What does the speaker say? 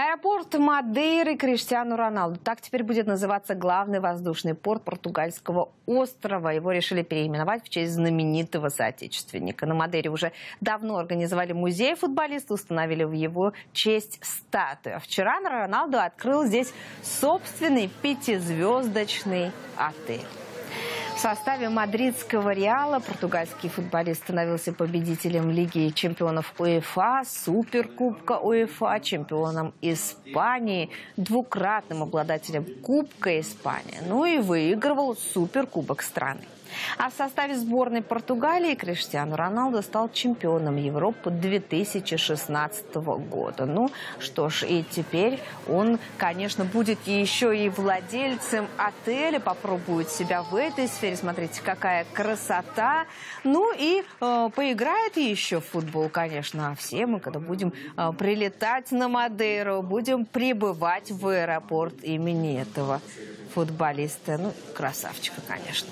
Аэропорт Мадейры Криштиану Роналду. Так теперь будет называться главный воздушный порт португальского острова. Его решили переименовать в честь знаменитого соотечественника. На Мадейре уже давно организовали музей футболиста, установили в его честь статую. Вчера Роналду открыл здесь собственный пятизвездочный отель. В составе мадридского Реала португальский футболист становился победителем Лиги чемпионов УЕФА, Суперкубка УЕФА, чемпионом Испании, двукратным обладателем Кубка Испании. Ну и выигрывал Суперкубок страны. А в составе сборной Португалии Криштиану Роналду стал чемпионом Европы 2016 года. Ну что ж, и теперь он, конечно, будет еще и владельцем отеля, попробует себя в этой сфере. Смотрите, какая красота. Ну и э, поиграет еще в футбол, конечно. А все мы, когда будем э, прилетать на Мадейру, будем прибывать в аэропорт имени этого футболиста. Ну, красавчика, конечно.